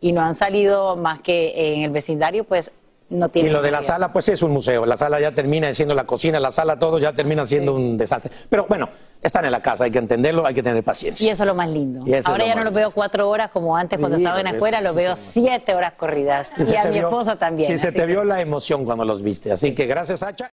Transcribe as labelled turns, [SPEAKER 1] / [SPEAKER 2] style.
[SPEAKER 1] y no han salido más que en el vecindario, pues no tiene.
[SPEAKER 2] Y lo de la sala, pues es un museo. La sala ya termina siendo la cocina, la sala, todo ya termina siendo un desastre. Pero bueno, están en la casa, hay que entenderlo, hay que tener paciencia.
[SPEAKER 1] Y eso es lo más lindo. Ahora ya no los veo cuatro horas como antes cuando
[SPEAKER 2] Sí,
[SPEAKER 1] estaba en la escuela, lo veo siete horas corridas.
[SPEAKER 2] Y
[SPEAKER 1] a mi
[SPEAKER 2] vio-
[SPEAKER 1] esposo también.
[SPEAKER 2] Y se te vio la emoción cuando los viste. Así que gracias, Sacha.